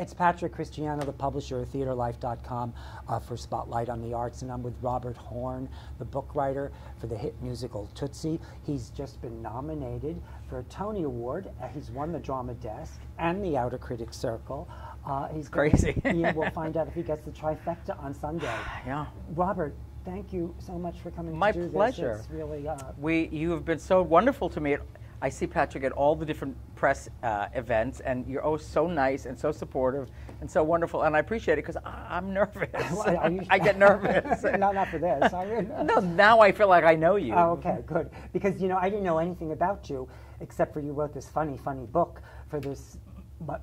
It's Patrick Christiano, the publisher of TheaterLife.com uh, for Spotlight on the Arts, and I'm with Robert Horn, the book writer for the hit musical Tootsie. He's just been nominated for a Tony Award. Uh, he's won the Drama Desk and the Outer Critics Circle. Uh, he's gonna- Crazy. yeah, we'll find out if he gets the trifecta on Sunday. Yeah. Robert, thank you so much for coming My pleasure. this. It's really uh, We, you have been so wonderful to me. I see Patrick at all the different press uh, events, and you're always so nice and so supportive and so wonderful, and I appreciate it because I'm nervous. Well, I get nervous. not, not for this. No, now I feel like I know you. Oh, okay, good. Because you know, I didn't know anything about you except for you wrote this funny, funny book for this,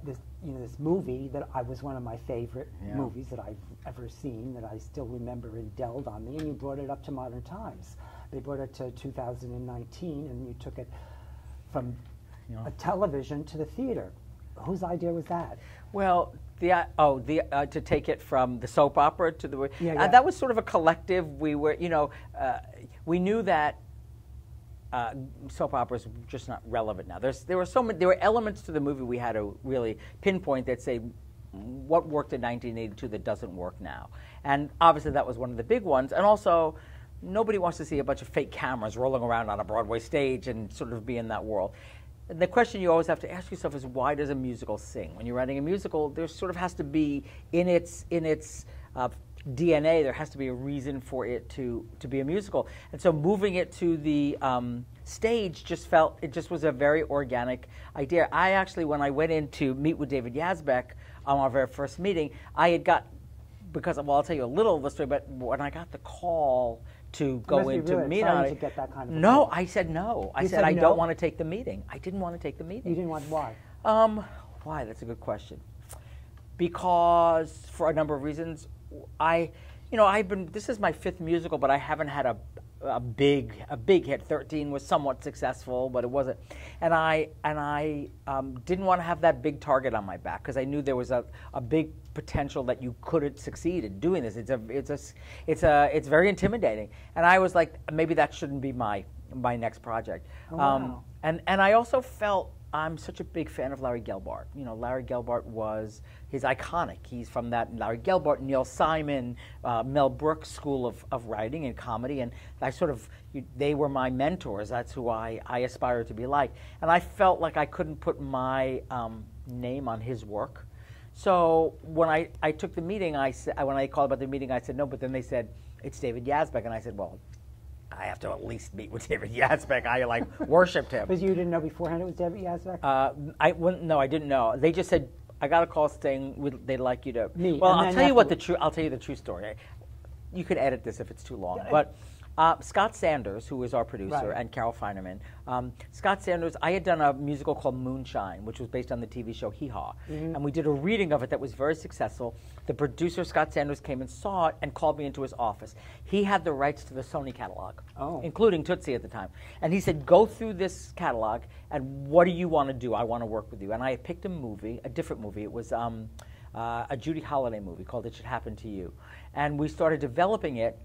this, you know, this movie that I was one of my favorite Yeah. movies that I've ever seen that I still remember indelled on me. And you brought it up to modern times. They brought it to 2019, and you took it from Yeah. a television to the theater. Whose idea was that? Well, the uh, oh the uh, to take it from the soap opera to the Yeah, uh, that was sort of a collective. We were you know uh, we knew that. Uh, soap operas were just not relevant now. There's, there were so many. There were elements to the movie we had to really pinpoint that say what worked in 1982 that doesn't work now. And obviously that was one of the big ones. And also, nobody wants to see a bunch of fake cameras rolling around on a Broadway stage and sort of be in that world. And the question you always have to ask yourself is why does a musical sing? When you're writing a musical, there sort of has to be in its in its uh, DNA. There has to be a reason for it to to be a musical. And so moving it to the um, stage just felt it just was a very organic idea. I actually, when I went in to meet with David Yazbek on our very first meeting, I had got because well, I'll tell you a little of the story. But when I got the call to go must be in to really meet on it, get that kind of no. I said no. I You said, said I no? don't want to take the meeting. I didn't want to take the meeting. You didn't want why? Um, why? That's a good question. Because for a number of reasons, I, you know, I've been. This is my fifth musical, but I haven't had a, a big, a big hit. Thirteen was somewhat successful, but it wasn't. And I and I um, didn't want to have that big target on my back because I knew there was a, a big potential that you couldn't succeed in doing this. It's a, it's a, it's a, it's very intimidating. And I was like, maybe that shouldn't be my my next project. Oh, Um, wow. and and I also felt I'm such a big fan of Larry Gelbart. You know, Larry Gelbart was he's iconic. He's from that Larry Gelbart, Neil Simon, uh, Mel Brooks school of, of writing and comedy, and I sort of you, they were my mentors. That's who I I aspire to be like, and I felt like I couldn't put my um, name on his work. So when I, I took the meeting, I when I called about the meeting, I said no. But then they said it's David Yazbek, and I said, well, I have to at least meet with David Yazbek. I like worshipped him. Because you didn't know beforehand it was David Yazbek? Uh, I wouldn't, no, I didn't know. They just said I got a call saying they'd like you to. Meet, Well, I'll tell you what the true. I'll tell you the true story. You could edit this if it's too long, but. Uh, Scott Sanders, who is our producer, Right. and Carol Feinerman. Um, Scott Sanders, I had done a musical called Moonshine, which was based on the TV show Hee Haw. Mm-hmm. And we did a reading of it that was very successful. The producer, Scott Sanders, came and saw it and called me into his office. He had the rights to the Sony catalog, Oh. including Tootsie at the time. And he said, Go through this catalog, and what do you want to do? I want to work with you. And I picked a movie, a different movie. It was um, uh, a Judy Holliday movie called It Should Happen to You. And we started developing it.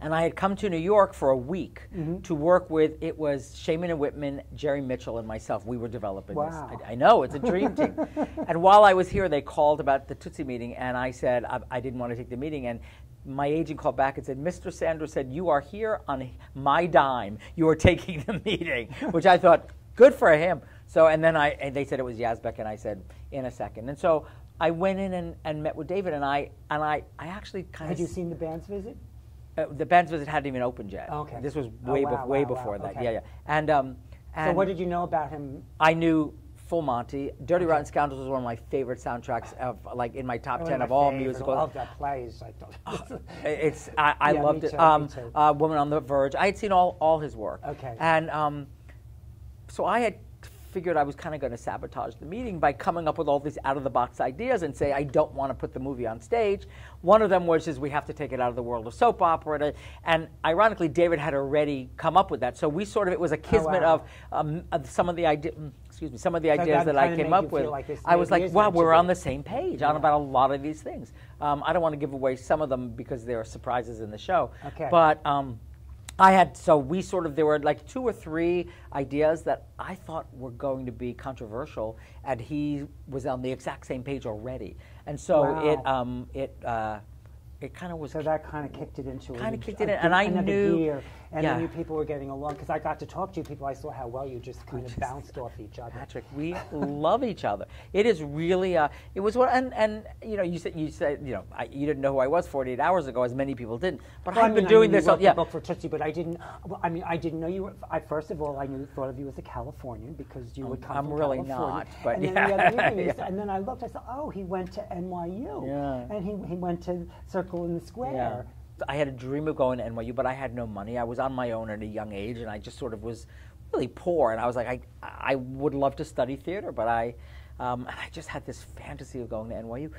And I had come to New York for a week Mm-hmm. to work with, it was Shaiman and Wittman, Jerry Mitchell, and myself. We were developing Wow. this. I, I know, it's a dream team. And while I was here, they called about the Tootsie meeting, and I said I, I didn't want to take the meeting. And my agent called back and said, Mr. Sanders said, You are here on my dime. You are taking the meeting, which I thought, good for him. So, and then I, and they said it was Yazbek, and I said, in a second. And so I went in and, and met with David, and I, and I, I actually kind Had of you seen the band's visit? Uh, the band's visit hadn't even opened yet. Okay. This was Oh, way, wow, bef- way wow, wow, before that. okay. Yeah, yeah. And um, and So what did you know about him? I knew Full Monty. Dirty Rotten Scoundrels was one of my favorite soundtracks of like in my top One ten my of all favorite. musicals. I love that plays. I thought. It's I, I Yeah, loved too, it. me Um, too. uh, Woman on the Verge. I had seen all, all his work. Okay. And um, so I had figured I was kind of going to sabotage the meeting by coming up with all these out of the box ideas and say I don't want to put the movie on stage. One of them was is we have to take it out of the world of soap opera. And ironically, David had already come up with that. So we sort of it was a kismet wow. of, um, of some of the idea. Excuse me, some of the that ideas that, I came up with. like I was like, wow, we're on the same page on about a lot of these things. Um, I don't want to give away some of them because there are surprises in the show. Okay. But um, I had so we sort of there were like two or three ideas that I thought were going to be controversial, and he was on the exact same page already, and so Wow. it um, it uh, it kind of was So that kind of kicked it into Kinda kicked it in, and I knew- gear, and yeah. then you people were getting along because I got to talk to you people. I saw how well you just kind of just- bounced off each other. Patrick, we love each other. It is really, uh, it was what, and, and you know, you said, you said, you know, I, you didn't know who I was 48 hours ago, as many people didn't. But Well, I've I been doing I knew this, you all, wrote yeah. book for Tootsie, but I didn't. Well, I mean, I didn't know you were. I, first of all, I knew thought of you as a Californian because you would come I'm from really California. not, but and then yeah. the other is- Yeah. and then I looked. I said, oh, he went to NYU, Yeah. and he he went to Circle in the Square. I had a dream of going to NYU, but I had no money. I was on my own at a young age, and I just sort of was really poor. And I was like, I, I would love to study theater, but I, um, and I just had this fantasy of going to NYU.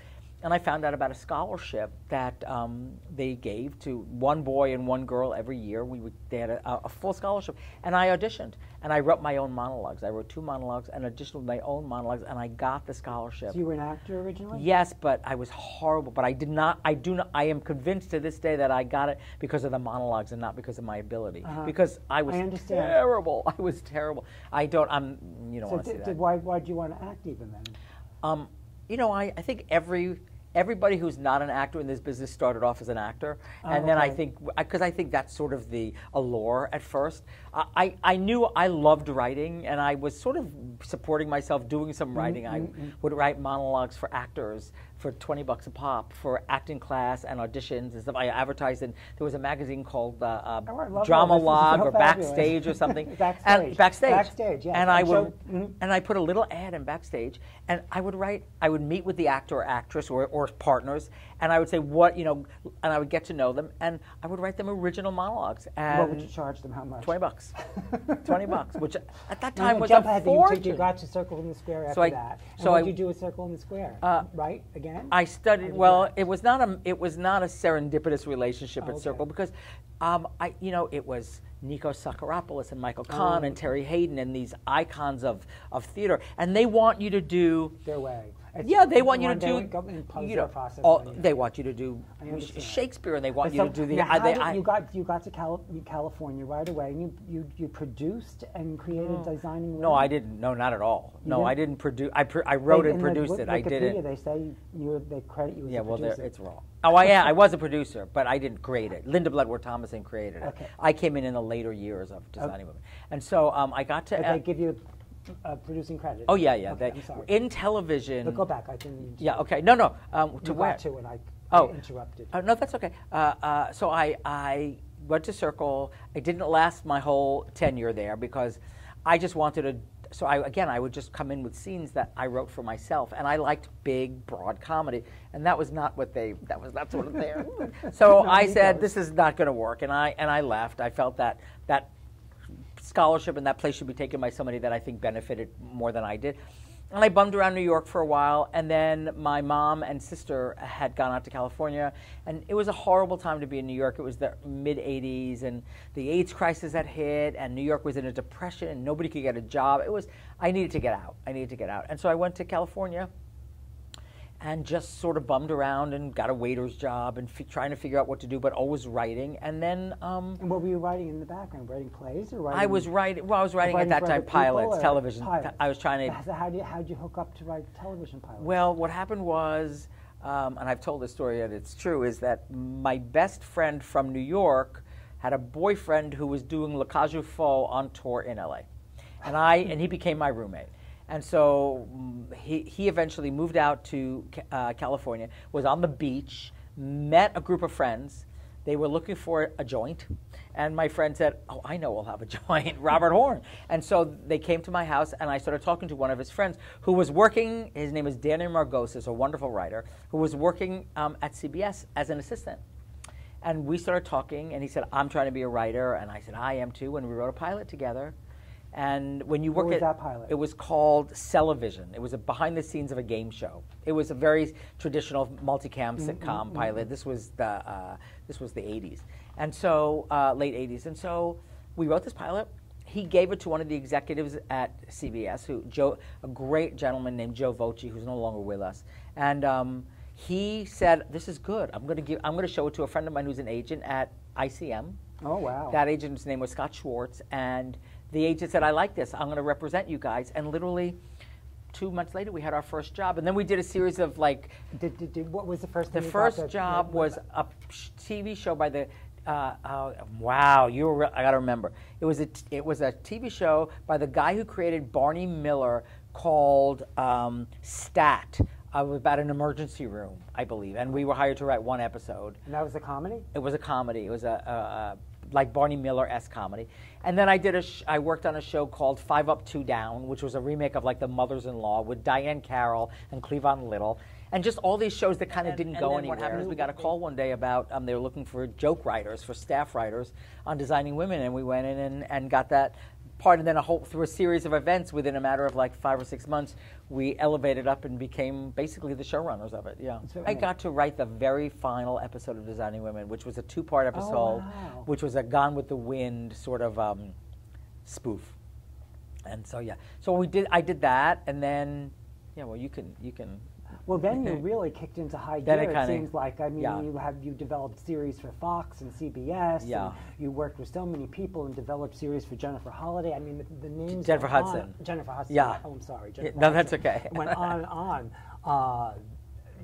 And I found out about a scholarship that um, they gave to one boy and one girl every year. We would, they had a, a full scholarship, and I auditioned, and I wrote my own monologues. I wrote two monologues and auditioned my own monologues, and I got the scholarship. So you were an actor originally. Yes, but I was horrible. But I did not. I do not. I am convinced to this day that I got it because of the monologues and not because of my ability. Uh-huh. Because I was I terrible. I was terrible. I don't. I'm. You don't So want to see that. did, why why do you want to act even then? Um, you know, I, I think every everybody who's not an actor in this business started off as an actor, Oh, and then I think because I think that's sort of the allure at first. I, I I knew I loved writing, and I was sort of supporting myself doing some Mm-hmm, writing. I would write monologues for actors for twenty bucks a pop for acting class and auditions and stuff. I advertised in there was a magazine called uh, uh, Oh, Drama all this. This is Log so or fabulous. Backstage or something. Backstage. And backstage. Backstage, yes. And I And would show- mhm. and I put a little ad in backstage, and I would write. I would meet with the actor or actress or, or partners, and I would say what you know, and I would get to know them, and I would write them original monologues. And what would you charge them? How much? Twenty bucks. Twenty bucks, which at that No, time no, was jump a ahead. You- fortune. You got to Circle in the Square after So I- that. And so what I- did you do at Circle in the Square? Uh, right again. I studied well. It was not a it was not a serendipitous relationship Oh, at okay. Circle because, um, I you know it was Nico Psacharopoulos and Michael Kahn Oh. and Terry Hayden and these icons of of theater, and they want you to do Their way. It's Yeah, they want you to do. you know, process all- you. they want you to do Shakespeare, and they want But you so- to do the. now, I- they- I- you got you got to Cal- California right away, and you, you, you produced and created designing. no, I didn't. No, not at all. You No, didn't? I didn't produce. I pr- I wrote They- and the produced Wik- it. I didn't. They say you they credit you as Yeah, well, it's wrong. Oh, I, yeah, I was a producer, but I didn't create it. Linda Bloodworth Thomason created it. Okay. I came in in the later years of designing women, and so um, I got to. But they give you uh, producing credit. oh yeah, yeah. Okay, sorry. in television. but go back. I didn't. Yeah. Okay. No, no. Um, to You where? got to, and I, Oh. I interrupted. Uh, no, that's okay. Uh, uh, so I, I went to Circle. I didn't last my whole tenure there because I just wanted to. So I, again, I would just come in with scenes that I wrote for myself, and I liked big, broad comedy, and that was not what they. That was not sort of there. So No, I said. "This is not going to work," and I and I left. I felt that that scholarship and that place should be taken by somebody that I think benefited more than I did. And I bummed around New York for a while, and then my mom and sister had gone out to California, and it was a horrible time to be in New York. It was the mid 80s, and the AIDS crisis had hit, and New York was in a depression, and nobody could get a job. It was, I needed to get out. I needed to get out. And so I went to California and just sort of bummed around and got a waiter's job and f- trying to figure out what to do, but always writing. And then um, And what were you writing in the background? Writing plays or writing? I was writing. Well, I was writing, writing at that time pilots, television. pilots? I was trying to. So how did how did you hook up to write television pilots? Well, what happened was, um, and I've told this story and it's true, is that my best friend from New York had a boyfriend who was doing Cage aux on tour in LA, and I and he became my roommate. And so mm, he, he eventually moved out to uh, California, was on the beach, met a group of friends. They were looking for a joint, and my friend said, "Oh, I know we'll have a joint, Robert Horn." And so they came to my house, and I started talking to one of his friends who was working. His name is Danny Margosis, a wonderful writer who was working um, at CBS as an assistant. And we started talking, and he said, "I'm trying to be a writer," and I said, "I am too." And we wrote a pilot together. And when you What work was at that pilot? it was called Cellavision. It was a behind the scenes of a game show. It was a very traditional multicam sitcom pilot. This was the uh, this was the 80s, and so uh, late 80s. And so we wrote this pilot. He gave it to one of the executives at CBS, who Joe, a great gentleman named Joe Voce, who's no longer with us, and. Um, he said, "This is good. I'm going to give. I'm going to show it to a friend of mine who's an agent at ICM, Oh wow. That agent's name was Scott Schwartz, and the agent said, "I like this. I'm going to represent you guys." And literally, two months later, we had our first job, and then we did a series of like. Did, did, did, what was the first? The thing you got first job was a TV show by the. Uh, uh, wow, you were, I got to remember. It was a t- it was a TV show by the guy who created Barney Miller called um, Stat. Uh, about an emergency room, I believe, and we were hired to write one episode. And that was a comedy. It was a comedy. It was a like Barney Miller s comedy. And then I did a sh- I worked on a show called Five Up Two Down, which was a remake of like The Mothers-in-Law with Diahann Carroll and Cleavon Little, and just all these shows that kind of didn't and go then anywhere. what happened is we got a call one day about um, they were looking for joke writers for staff writers on designing women, and we went in and, and got that part. And then a whole through a series of events within a matter of like five or six months, we elevated up and became basically the showrunners of it. Yeah, I got to write the very final episode of Designing Women, which was a two-part episode, Oh, wow. which was a Gone with the Wind sort of um, spoof. And so yeah, so we did. I did that, and then yeah, well, you can you can. Well, then you really kicked into high it gear. It, kinda- seems like. I mean, yeah. you have you developed series for Fox and CBS. and Yeah. you worked with so many people and developed series for Jennifer Holiday. I mean, the, the names. Jennifer Hudson. On, Jennifer Hudson. Yeah. Oh, I'm sorry. Yeah, Jennifer no, that's Hudson. okay. went on and on. Uh,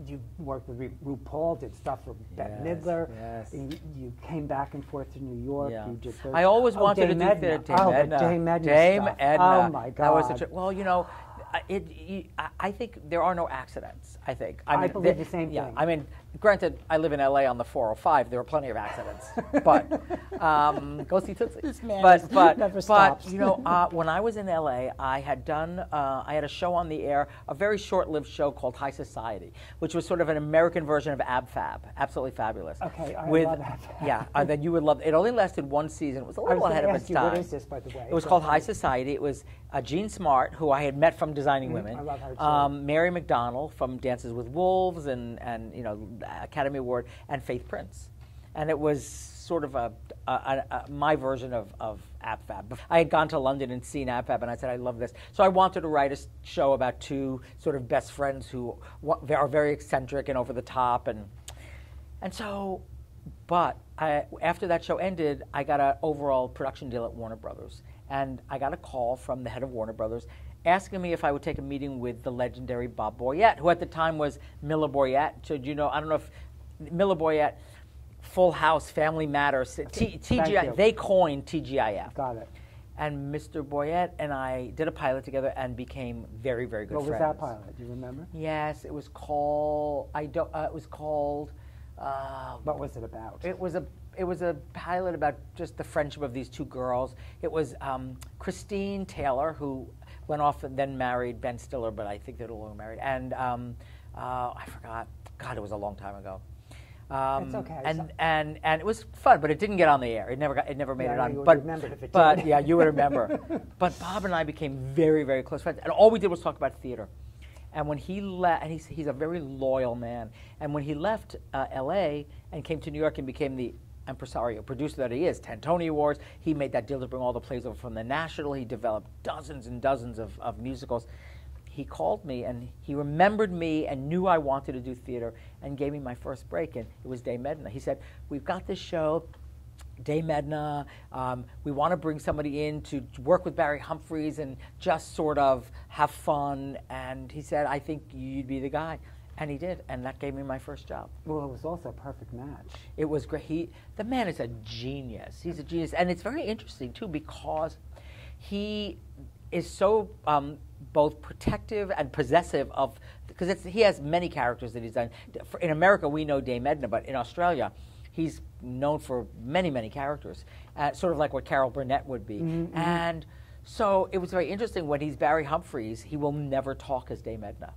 you worked with Ru- RuPaul, did stuff for Bette Yes, Midler. yes. You, you came back and forth to New York. Yeah. You did I always oh, wanted to do Edna. theater. Dame oh, Edna. Dame Edna. Dame. Edna. Oh my God. That was such a, well, you know, it, you, I- I think there are no accidents. I think. I mean, believe the- the same yeah, thing. I mean, granted, I live in LA on the 405. There are plenty of accidents, but um, go see Tootsie. This man but but never but you know, uh, when I was in LA, I had done uh, I had a show on the air, a very short-lived show called High Society, which was sort of an American version of Ab Fab. Absolutely fabulous. Okay, I With, love Ab Fab. Yeah, uh, then you would love. It only lasted one season. It was a I little was ahead of its you, time. what is this, by the way? It was Go called ahead. High Society. It was uh, Jean Smart, who I had met from Designing Women. Mm, I love her, too. Um, Mary McDonnell from Dances with Wolves and, and you know Academy Award, and Faith Prince, and it was sort of a, a, a, my version of of AbFab. I had gone to London and seen AbFab, and I said I love this. So I wanted to write a show about two sort of best friends who are very eccentric and over the top, and and so, but I, after that show ended, I got an overall production deal at Warner Brothers. And I got a call from the head of Warner Brothers asking me if I would take a meeting with the legendary Bob Boyett, who at the time was Miller Boyett. So, you know, I don't know if Miller Boyett, Full House, Family Matters, T, TGI, they coined TGIF. Got it. And Mr. Boyett and I did a pilot together and became very, very good What was that pilot? Do you remember? Yes, it was called. I don't. Uh, it was called. Uh, What was it about? it was a it was a pilot about just the friendship of these two girls. It was um, Christine Taylor who went off and then married Ben Stiller, but I think they're no longer married. And um, uh, I forgot. God, it was a long time ago. Um, It's okay. And, and and it was fun, but it didn't get on the air. It never got. It never made Yeah, it on. But remember if it but yeah, you would remember. but Bob and I became very very close friends, and all we did was talk about theater. And when he left, and he's, he's a very loyal man. And when he left uh, L.A. and came to New York and became the impresario, producer that he is, 10 Tony Awards, he made that deal to bring all the plays over from the National. He developed dozens and dozens of, of musicals. He called me and he remembered me and knew I wanted to do theater and gave me my first break. And it was Dame Edna. He said, We've got this show. Dame Edna, um, we want to bring somebody in to work with Barry Humphries and just sort of have fun. And he said, I think you'd be the guy. And he did, and that gave me my first job. Well, it was also a perfect match. It was great. He, the man is a genius. He's a genius, and it's very interesting too because he is so um, both protective and possessive of because he has many characters that he's done. For, in America, we know Dame Edna, but in Australia, he's known for many, many characters, uh, sort of like what Carol Burnett would be. And so it was very interesting when he's Barry Humphries, he will never talk as Dame Edna.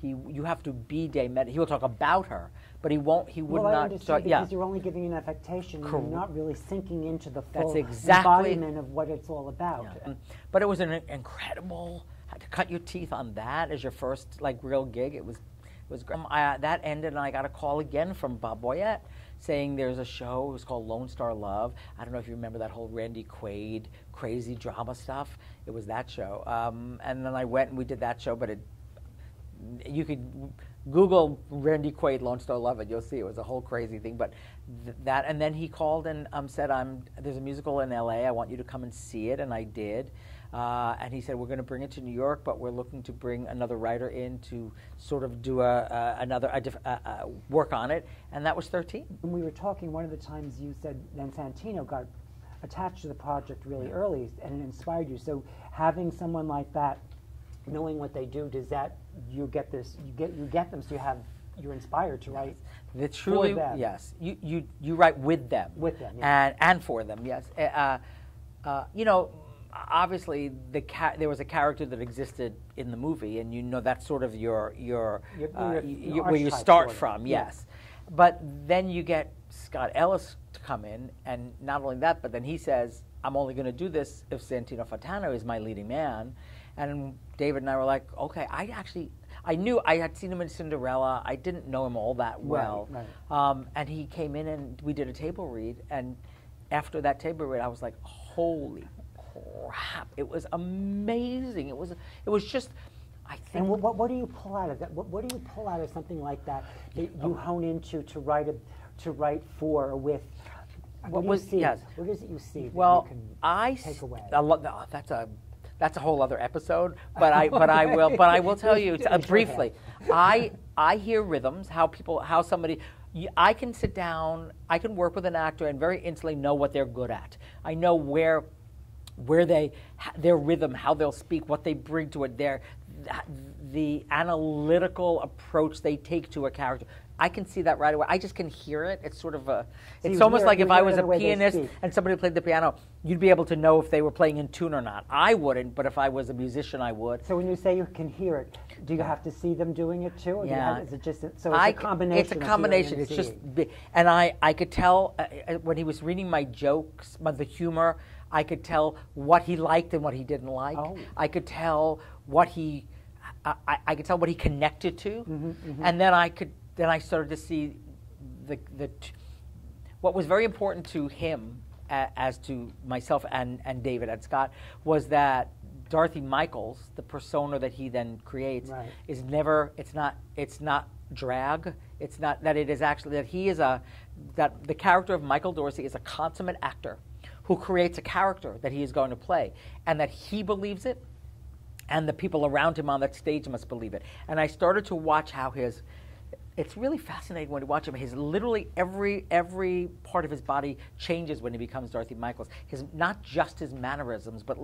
He, you have to be Dame Edna. He will talk about her, but he won't. He would well, I not. understand talk- yeah. because you're only giving an affectation. and Cor- You're not really sinking into the full exactly- embodiment of what it's all about. Yeah. But it was an incredible. Had to cut your teeth on that as your first like real gig. It was, it was great. Um, I, that ended, and I got a call again from Bob Boyett saying there's a show. It was called Lone Star Love. I don't know if you remember that whole Randy Quaid crazy drama stuff. It was that show. Um, and then I went and we did that show, but it you could Google Randy Quaid Lone Star Love It. You'll see it was a whole crazy thing. But th- that, and then he called and um, said, "I'm there's a musical in L.A. I want you to come and see it." And I did. Uh, and he said, "We're going to bring it to New York, but we're looking to bring another writer in to sort of do a, a another a diff- work on it." And that was 13. When we were talking, one of the times you said then Santino got attached to the project really early, and it inspired you. So having someone like that, knowing what they do, does that you get this? You get you get them, so you have you're inspired to write. The truly, yes. You, you you write with them. With them, and and for them, yes. Uh, uh, you know, obviously the ca- there was a character that existed in the movie, and you know that's sort of your your, your, uh, your, your where you start from, yes. Yeah. But then you get Scott Ellis to come in, and not only that, but then he says, "I'm only going to do this if Santino Fontana is my leading man." And David and I were like, "Okay, I actually." I knew I had seen him in Cinderella. I didn't know him all that well. Right, right. Um, and he came in and we did a table read. And after that table read, I was like, holy crap! It was amazing. It was it was just. I think. And what, what, do you pull out of that? What, what do you pull out of something like that that you hone into to write a, to write for or with? What, what was? Yes. What is it you see? well, you I take away. I love, oh, that's a that's a whole other episode. But I but I will but I will tell you uh, briefly. I I hear rhythms. How people how somebody. I can sit down. I can work with an actor and very instantly know what they're good at. I know where where they their rhythm, how they'll speak, what they bring to it, their the analytical approach they take to a character. I can see that right away. I just can hear it. It's sort of a. So it's almost hear, like if I was a pianist and somebody played the piano, you'd be able to know if they were playing in tune or not. I wouldn't, but if I was a musician, I would. So when you say you can hear it, do you have to see them doing it too? yeah. Have, is it just so it's I, a combination? It's a combination. It's just, and I I could tell uh, uh, when he was reading my jokes, my, the humor. I could tell what he liked and what he didn't like. Oh. I could tell what he, I, I could tell what he connected to, mm-hmm, mm-hmm. and then I could, then I started to see the the, what was very important to him, as to myself and and David and Scott, was that Dorothy Michaels, the persona that he then creates, right. is never. It's not. It's not drag. It's not that it is actually that he is a that the character of Michael Dorsey is a consummate actor who creates a character that he is going to play, and that he believes it, and the people around him on that stage must believe it. And I started to watch how his it's really fascinating when you watch him. His literally every every part of his body changes when he becomes Dorothy Michaels. His not just his mannerisms, but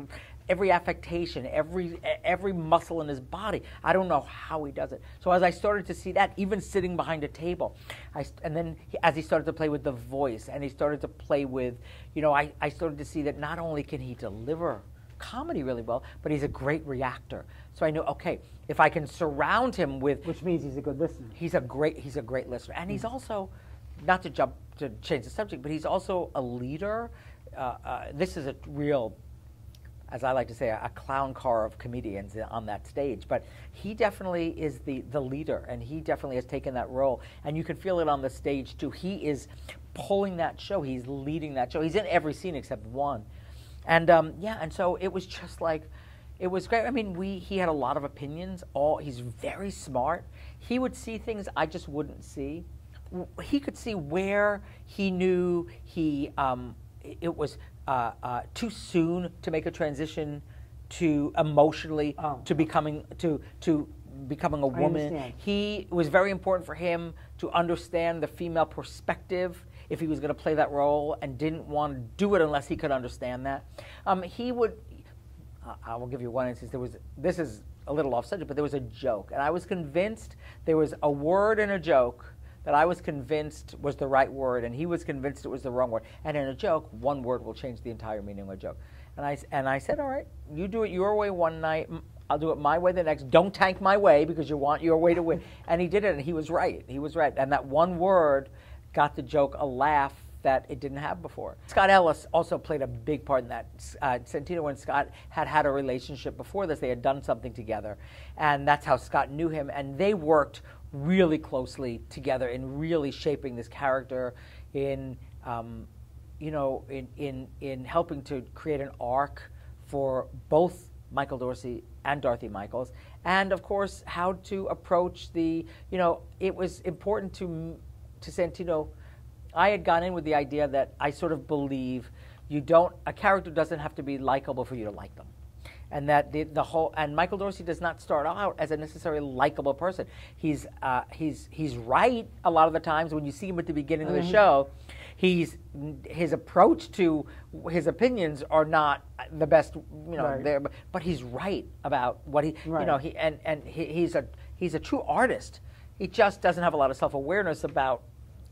every affectation, every every muscle in his body. I don't know how he does it. So as I started to see that, even sitting behind a table, I, and then he, as he started to play with the voice, and he started to play with, you know, I, I started to see that not only can he deliver comedy really well, but he's a great reactor. So I knew, okay, if I can surround him with, which means he's a good listener. He's a great, he's a great listener, and he's mm. also, not to jump to change the subject, but he's also a leader. Uh, uh, this is a real, as I like to say, a, a, clown car of comedians on that stage. But he definitely is the the leader, and he definitely has taken that role, and you can feel it on the stage too. He is pulling that show. He's leading that show. He's in every scene except one. And um, yeah, and so it was just like, it was great. I mean, we he had a lot of opinions. All he's very smart. He would see things I just wouldn't see. He could see where he knew he um, it was uh, uh, too soon to make a transition to emotionally oh. to becoming to to becoming a woman. He it was very important for him to understand the female perspective if he was going to play that role and didn't want to do it unless he could understand that. Um, he would. I will give you one instance. There was this is a little off subject, but there was a joke, and I was convinced there was a word in a joke that I was convinced was the right word, and he was convinced it was the wrong word. And in a joke, one word will change the entire meaning of a joke. And I and I said, all right, you do it your way one night. I'll do it my way the next. Don't tank my way because you want your way to win. And he did it, and he was right. He was right. And that one word got the joke a laugh that it didn't have before. Scott Ellis also played a big part in that. Uh, Santino and Scott had had a relationship before this. They had done something together, and that's how Scott knew him. And they worked really closely together in really shaping this character, in um, you know, in in in helping to create an arc for both Michael Dorsey and Dorothy Michaels, and of course how to approach the. You know, it was important to to Santino. I had gone in with the idea that I sort of believe you don't a character doesn't have to be likable for you to like them and that the, the whole and Michael Dorsey does not start out as a necessarily likable person. He's uh, he's he's right a lot of the times when you see him at the beginning of the Mhm. show. He's his approach to his opinions are not the best, you know. Right. There, but, but he's right about what he, you know. He and and he, he's a he's a true artist. He just doesn't have a lot of self awareness about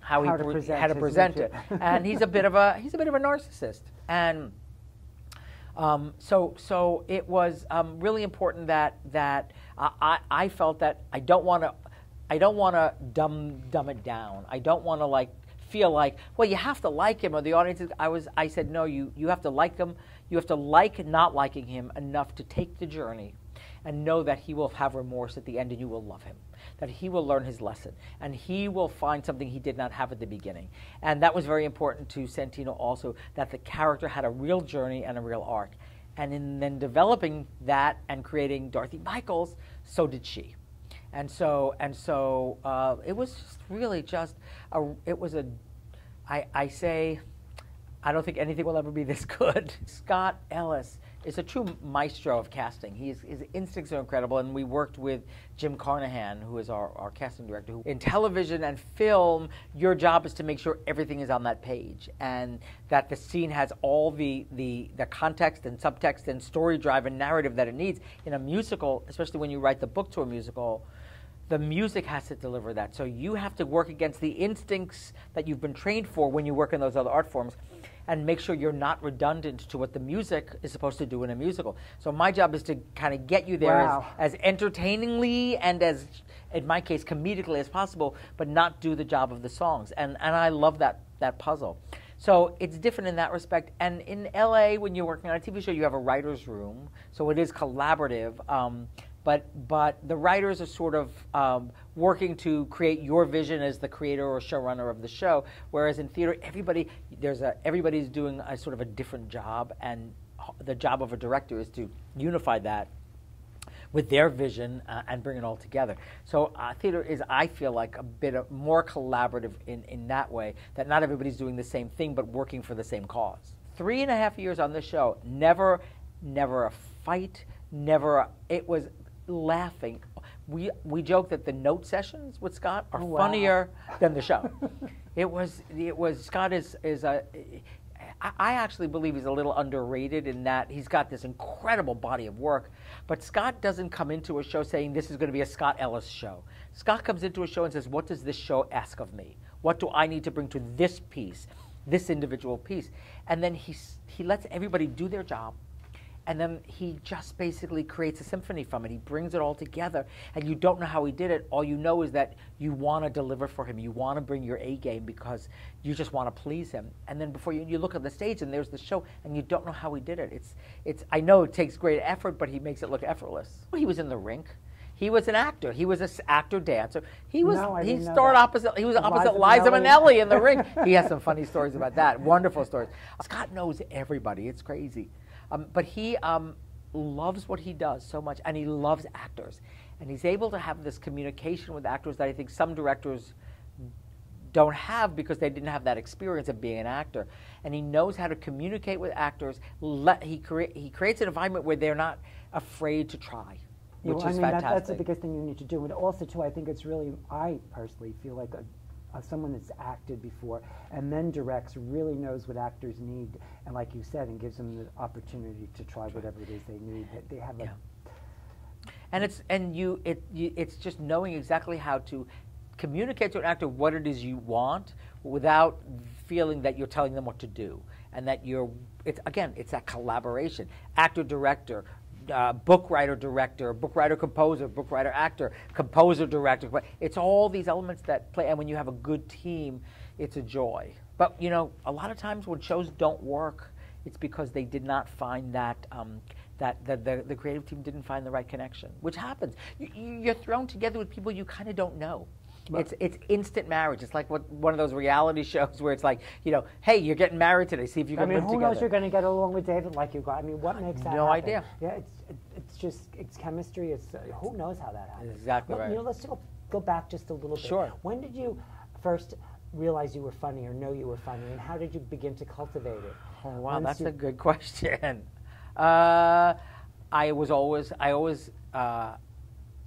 how, How he to pre- present how to present it, and he's a bit of a he's a bit of a narcissist and. Um, so, so it was um, really important that that I, I I felt that I don't want to, I don't want to dumb dumb it down. I don't want to like feel like well you have to like him or the audience. Is, I was I said no you you have to like him. You have to like not liking him enough to take the journey, and know that he will have remorse at the end and you will love him. That he will learn his lesson and he will find something he did not have at the beginning. And that was very important to Santino also, that the character had a real journey and a real arc. And in then developing that and creating Dorothy Michaels, so did she. And so and so uh, it was just really just a, it was a I, I say I don't think anything will ever be this good. Scott Ellis is a true maestro of casting. He's, his instincts are incredible, and we worked with Jim Carnahan, who is our, our casting director. In television and film, your job is to make sure everything is on that page and that the scene has all the, the, the context and subtext and story drive and narrative that it needs. In a musical, especially when you write the book to a musical, the music has to deliver that. So you have to work against the instincts that you've been trained for when you work in those other art forms and make sure you're not redundant to what the music is supposed to do in a musical. So my job is to kind of get you there Wow. as, as entertainingly and as, in my case, comedically as possible, but not do the job of the songs. And, and I love that, that puzzle. So it's different in that respect. And in LA, when you're working on a TV show, you have a writer's room, so it is collaborative. Um, but but the writers are sort of um, working to create your vision as the creator or showrunner of the show. Whereas in theater, everybody there's a everybody's doing a sort of a different job, and the job of a director is to unify that with their vision uh, and bring it all together. So uh, theater is, I feel like, a bit of more collaborative in, in that way, that not everybody's doing the same thing but working for the same cause. Three and a half years on this show, never, never a fight, never, a, it was laughing. We, we joke that the note sessions with Scott are Oh, wow. funnier than the show. it was, it was, Scott is, is a, I I actually believe he's a little underrated in that he's got this incredible body of work. But Scott doesn't come into a show saying this is going to be a Scott Ellis show. Scott comes into a show and says, What does this show ask of me? What do I need to bring to this piece, this individual piece? And then he, he lets everybody do their job. And then he just basically creates a symphony from it. He brings it all together, and you don't know how he did it. All you know is that you want to deliver for him. You want to bring your A game because you just want to please him. And then before you, you look at the stage, and there's the show, and you don't know how he did it. It's, it's. I know it takes great effort, but he makes it look effortless. He was in the rink. He was an actor. He was an actor dancer. He was. No, he didn't know started that. opposite. He was Liza opposite Liza Minnelli. Minnelli in the Rink. He has some funny stories about that. Wonderful stories. Scott knows everybody. It's crazy. Um, but he um, loves what he does so much, and he loves actors. And he's able to have this communication with actors that I think some directors don't have because they didn't have that experience of being an actor. And he knows how to communicate with actors. Let, he, crea- he creates an environment where they're not afraid to try, which well, is I mean, that, fantastic. that's the biggest thing you need to do. And also, too, I think it's really, I personally feel like a, a, someone that's acted before and then directs really knows what actors need. And like you said, and gives them the opportunity to try whatever it is they need. They- They have a, Yeah. and it's and you it you, it's just knowing exactly how to communicate to an actor what it is you want without feeling that you're telling them what to do and that you're it's again it's that collaboration actor director uh, book writer director book writer composer book writer actor composer director but it's all these elements that play and when you have a good team it's a joy but you know a lot of times when shows don't work it's because they did not find that um, that the, the, the creative team didn't find the right connection, which happens. You- you're thrown together with people you kind of don't know. It's it's instant marriage. It's like what one of those reality shows where it's like, you know, hey, you're getting married today. See if you I mean, live who together. knows you're going to get along with David like you got? I mean, what makes that No happen? idea. Yeah, it's it's just it's chemistry. It's uh, who knows how that happens. Exactly Well, right. You know, let's go go back just a little bit. Sure. When did you first realize you were funny or know you were funny, and how did you begin to cultivate it? Oh, wow, Once that's you- a good question. Uh, I was always, I always, uh,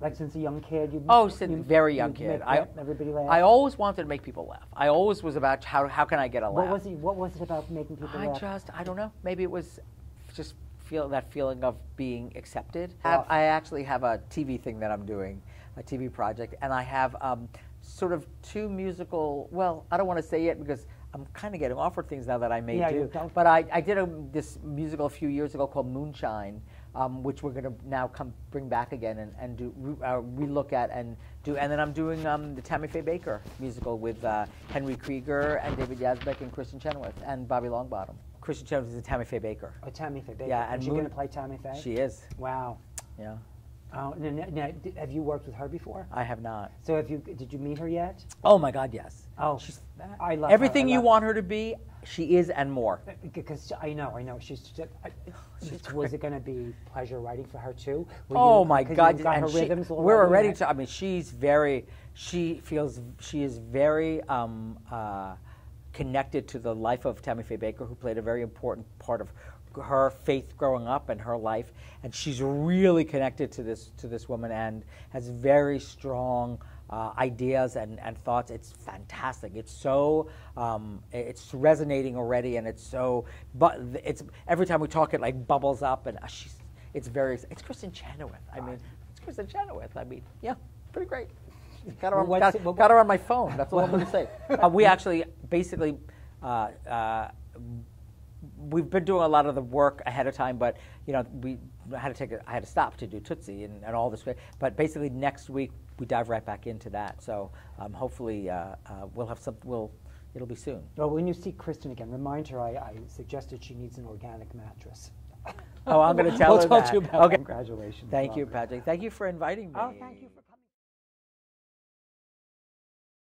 Like since a young kid, you oh, since you- very young kid. I, everybody laugh. I always wanted to make people laugh. I always was about how, how can I get a laugh. what was it? What was it about making people I laugh? I just, I don't know. Maybe it was just feel that feeling of being accepted. I, I actually have a TV thing that I'm doing, a TV project, and I have um, sort of two musical. Well, I don't want to say it because I'm kind of getting offered things now that I may Yeah, do. But I, I did a, this musical a few years ago called Moonshine, um, which we're going to now come bring back again and, and do re, uh, relook at and do. And then I'm doing um, the Tammy Faye Bakker musical with uh, Henry Krieger and David Yazbek and Kristin Chenoweth and Bobby Longbottom. Kristin Chenoweth is the Tammy Faye Bakker. Oh, Tammy Faye. Bakker. Yeah, and is she going to play Tammy Faye? She is. Wow. Yeah, Oh, have you worked with her before? I have not. So have you? Did you meet her yet? Oh my God, yes. Oh, She's I love her. everything I you love- want her to be. She is and more. Because I know, I know. She's. Just, I, She's was it going to be pleasure writing for her too? Were Oh you- my God! Her and she- rhythms we're already, already. To, I mean, she's very. She feels she is very um, uh, connected to the life of Tammy Faye Bakker, who played a very important part of her faith growing up and her life, and she's really connected to this to this woman and has very strong. Uh, ideas and, and thoughts. It's fantastic. It's so um, it's resonating already, and it's so. But it's every time we talk, it like bubbles up, and uh, she's it's very. It's Kristin Chenoweth. I mean, it's Kristin Chenoweth. I mean, yeah, pretty great. Got her, on, Well, got, got her on my phone. That's all I'm going to say. Uh, we actually basically. Uh, uh, We've been doing a lot of the work ahead of time, but you know we I had to take a, I had to stop to do Tootsie and, and all this. But basically next week we dive right back into that. So um, hopefully uh, uh, we'll have some. We'll it'll be soon. Well, when you see Kristin again, remind her I, I suggested she needs an organic mattress. Oh, I'm going to tell we'll her talk that. to you about okay. Congratulations. Thank you, Patrick. Thank you for inviting me. Oh, thank you for.